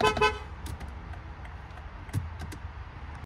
Thank you.